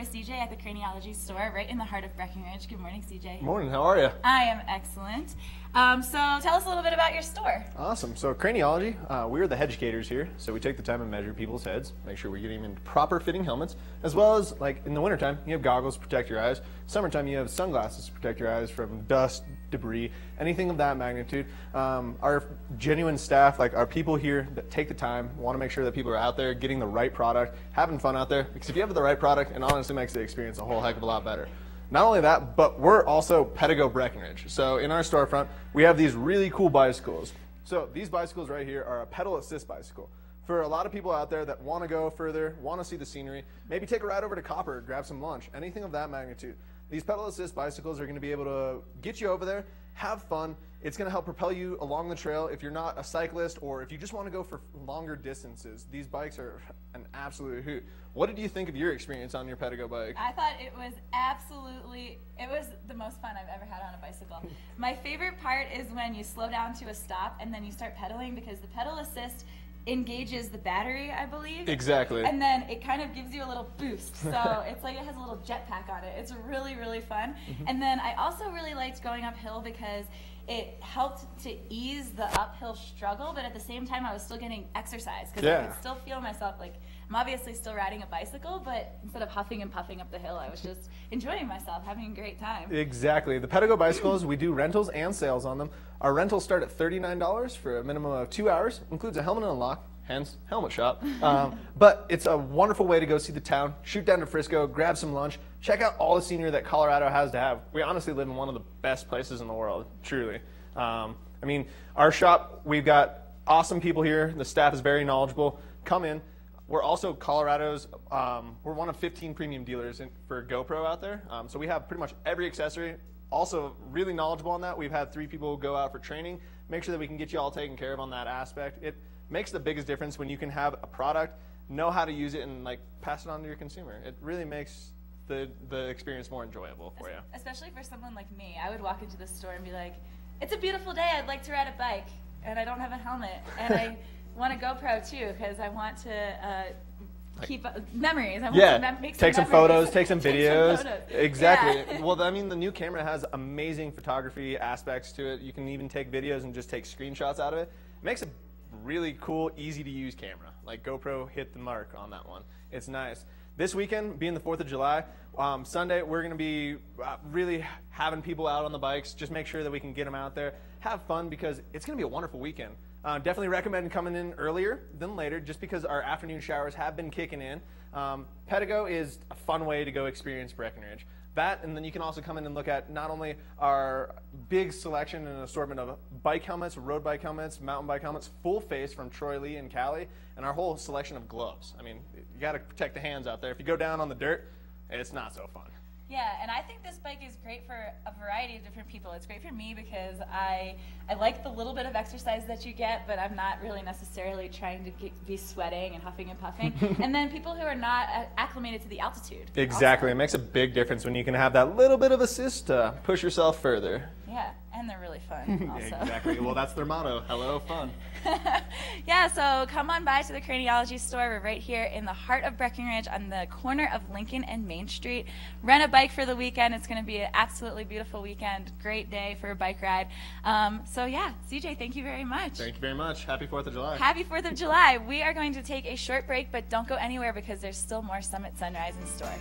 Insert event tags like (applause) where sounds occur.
with CJ at the Craniologie store right in the heart of Breckenridge. Good morning, CJ. Morning, how are you? I am excellent. Um, so tell us a little bit about your store. Awesome. So Craniologie, uh, we're the educators here. So we take the time and measure people's heads, make sure we're getting them in proper fitting helmets, as well as like in the wintertime, you have goggles to protect your eyes. Summertime, you have sunglasses to protect your eyes from dust, debris, anything of that magnitude. Um, our genuine staff, like our people here that take the time, want to make sure that people are out there getting the right product, having fun out there. Because if you have the right product, it honestly makes the experience a whole heck of a lot better. Not only that, but we're also Pedego Breckenridge. So in our storefront, we have these really cool bicycles. So these bicycles right here are a pedal assist bicycle. For a lot of people out there that want to go further, want to see the scenery, maybe take a ride over to Copper, grab some lunch, anything of that magnitude. These pedal assist bicycles are going to be able to get you over there, have fun. It's going to help propel you along the trail if you're not a cyclist or if you just want to go for longer distances. These bikes are an absolute hoot. What did you think of your experience on your Pedego bike? I thought it was absolutely, it was the most fun I've ever had on a bicycle. (laughs) My favorite part is when you slow down to a stop and then you start pedaling because the pedal assist engages the battery, I believe. Exactly. And then it kind of gives you a little boost. So (laughs) it's like it has a little jetpack on it. It's really, really fun. Mm-hmm. And then I also really liked going uphill because it helped to ease the uphill struggle, but at the same time, I was still getting exercise because I could still feel myself like I'm obviously still riding a bicycle, but instead of huffing and puffing up the hill, I was just (laughs) enjoying myself, having a great time. Exactly. The Pedego bicycles, we do rentals and sales on them. Our rentals start at $39 for a minimum of two hours, includes a helmet and unlock, hence helmet shop. (laughs) Um, but it's a wonderful way to go see the town, shoot down to Frisco, grab some lunch, check out all the scenery that Colorado has to have. We honestly live in one of the best places in the world, truly. Um, I mean, our shop, we've got awesome people here. The staff is very knowledgeable. Come in. We're also Colorado's, um, we're one of 15 premium dealers in, for GoPro out there. Um, so we have pretty much every accessory. Also, really knowledgeable on that. We've had three people go out for training. Make sure that we can get you all taken care of on that aspect. It makes the biggest difference when you can have a product, know how to use it, and like pass it on to your consumer. It really makes the, the experience more enjoyable for you. Especially for someone like me, I would walk into the store and be like, "It's a beautiful day. I'd like to ride a bike, and I don't have a helmet, and I (laughs) want a GoPro too because I want to uh, keep uh, memories. I want Yeah, to mem- make take some memories. photos, take some (laughs) Take videos. photos. Exactly. Yeah. Well, I mean, the new camera has amazing photography aspects to it. You can even take videos and just take screenshots out of it. It makes a really cool, easy to use camera. Like GoPro hit the mark on that one. It's nice. This weekend, being the 4th of July, um, Sunday, we're going to be uh, really having people out on the bikes. Just make sure that we can get them out there. Have fun because it's going to be a wonderful weekend. Uh, definitely recommend coming in earlier than later just because our afternoon showers have been kicking in. Um, Pedego is a fun way to go experience Breckenridge. That, and then you can also come in and look at not only our big selection and assortment of bike helmets, road bike helmets, mountain bike helmets, full face from Troy Lee and Kali, and our whole selection of gloves. I mean, you got to protect the hands out there. If you go down on the dirt, it's not so fun. Yeah, and I think this bike is great for a variety of different people. It's great for me because I I like the little bit of exercise that you get, but I'm not really necessarily trying to get, be sweating and huffing and puffing. (laughs) and then people who are not acclimated to the altitude. Exactly. also. It makes a big difference when you can have that little bit of assist to push yourself further. Yeah, and they're really fun (laughs) also. exactly. Well, that's their motto. Hello, fun. (laughs) yeah, so come on by to the Craniologie store. We're right here in the heart of Breckenridge on the corner of Lincoln and Main Street. Rent a bike for the weekend. It's going to be an absolutely beautiful weekend. Great day for a bike ride. Um, so, yeah, CJ, thank you very much. Thank you very much. Happy 4th of July. Happy 4th of July. We are going to take a short break, but don't go anywhere because there's still more Summit Sunrise in store.